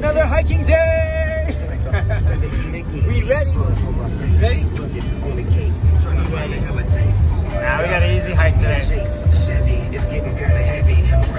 another hiking day! we ready? Ready? Now we got an easy hike today. And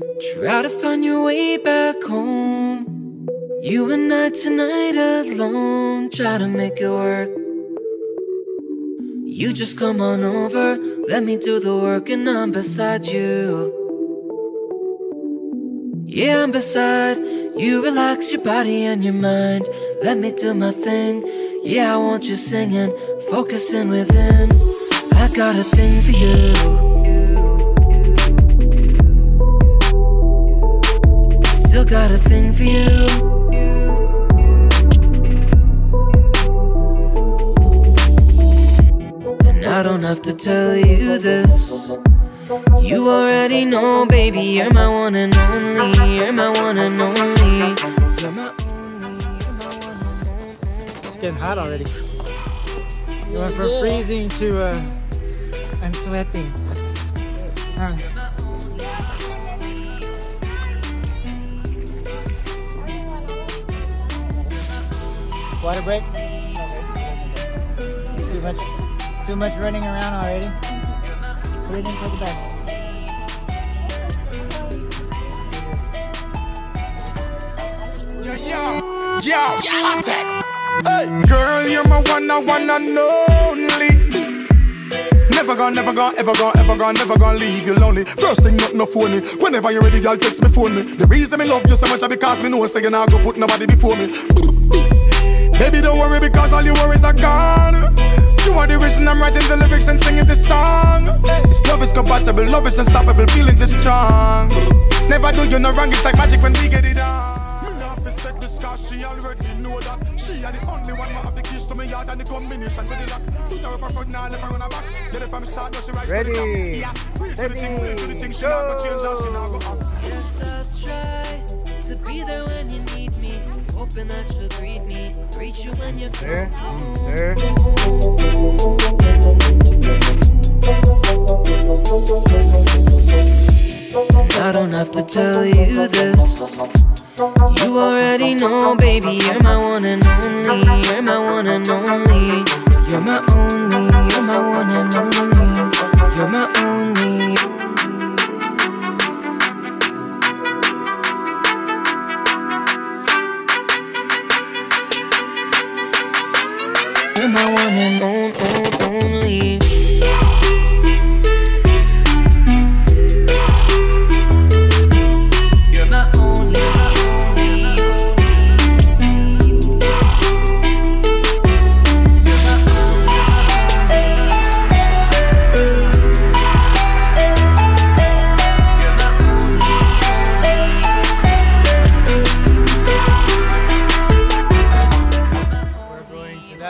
Try to find your way back home. You and I tonight alone. Try to make it work. You just come on over. Let me do the work, and I'm beside you. Yeah, I'm beside you. Relax your body and your mind. Let me do my thing. Yeah, I want you singing, focusing within. I got a thing for you. Got a thing for you. And I don't have to tell you this. You already know, baby, you're my one and only. You're my one and only. You're my only. You're my one and only. It's getting hot already. You went from freezing to uh, I'm sweating. Huh. Water break? Too much, too much running around already. Put it into the bag. Yeah, yeah. Hey, girl, you're my one, and one and only. Never gone, never gone, ever gone, ever gone, never gonna leave you lonely. First thing, not no phony. Whenever you're ready, girl, text me, phone me. The reason me love you so much is because me know say you not go put nobody before me. Peace. Baby, don't worry because all your worries are gone. You are the reason I'm writing the lyrics and singing this song. This love is compatible, love is unstoppable, feelings is strong. Never do you no wrong, it's like magic when we get it on. Me love set this cause she already know that. She are the only one that have the keys to me heart and the combination to the lock. Put her up her front now, left her on her back. Get it from start, now she rise to the top. Yeah, real to the thing, real to the thing. She not go change, and she not go up. Yes, I'll try to be there when you need me. Hoping that you'll greet me. You when you come There, home. Mm, there. I don't have to tell you this. You already know, baby, you're my You're my one and on, on, only.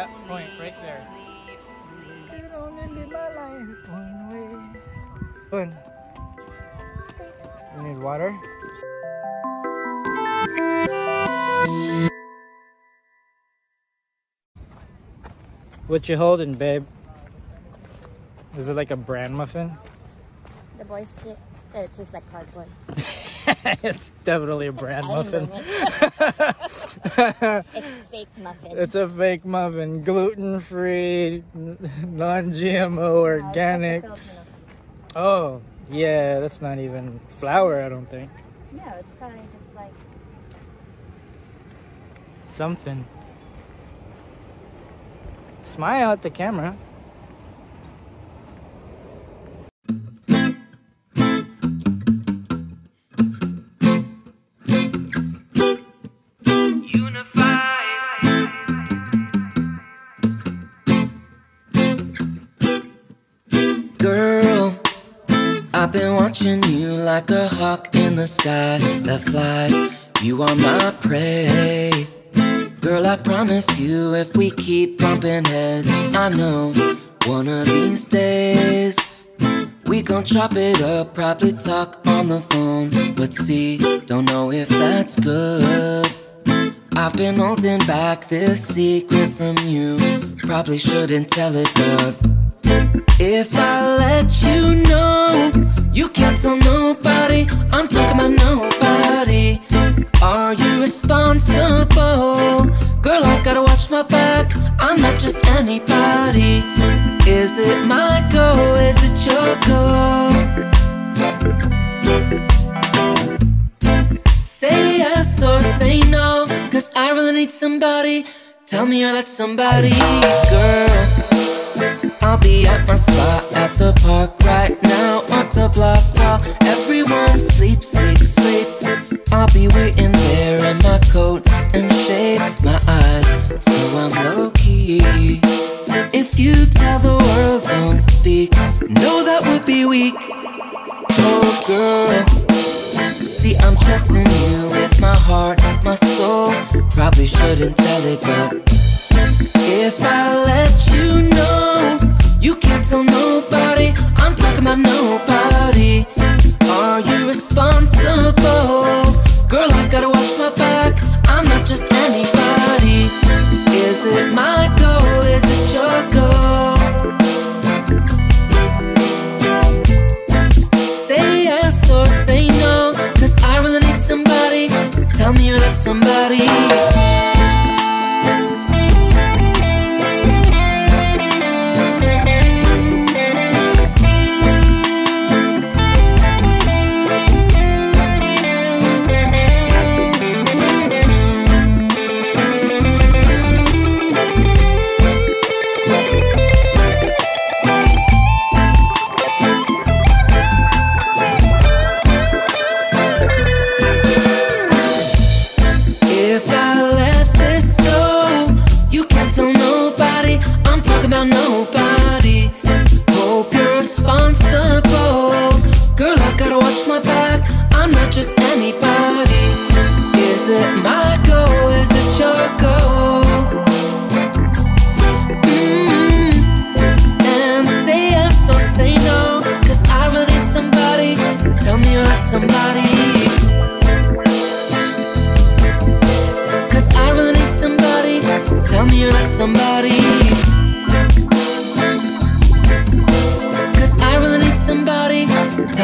That point right there. Could only live my life one way. Fun. You need water? What you holding, babe? Is it like a bran muffin? The boys said it tastes like cardboard. it's definitely a bran I muffin. It's fake muffin. it's a fake muffin, gluten free, non GMO, No, it's like organic. kind. Oh, yeah, that's not even flour, I don't think. No, it's probably just like Something. Smile at the camera. Like a hawk in the sky that flies. You are my prey. Girl, I promise you, if we keep bumping heads, I know one of these days we gon' chop it up, probably talk on the phone. But see, don't know if that's good. I've been holding back this secret from you. Probably shouldn't tell it, but if I it my go? Is it your go? Say yes or say no, cause I really need somebody. Tell me you're that somebody, girl. I'll be at my spot at the park right now, up the block while everyone sleeps, sleep, sleep. I'll be waiting there in my coat and shade would be weak. Oh, girl. See, I'm trusting you with my heart, my soul. Probably shouldn't tell it, but if I somebody.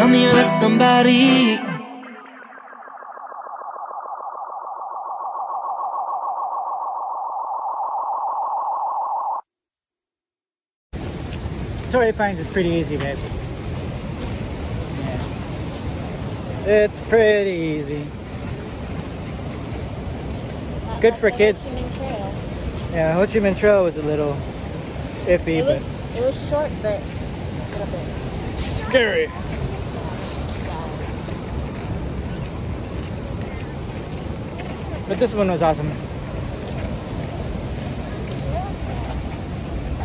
Tell me you're that somebody. Torrey Pines is pretty easy, babe. Yeah. It's pretty easy. Good for kids. Ho Chi Minh Trail. Yeah, Ho Chi Minh Trail was a little iffy, It was, but it was short, but a little bit. scary. But this one was awesome.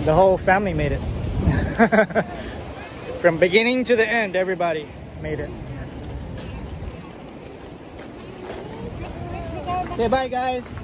The whole family made it. From beginning to the end, everybody made it. Say bye, guys.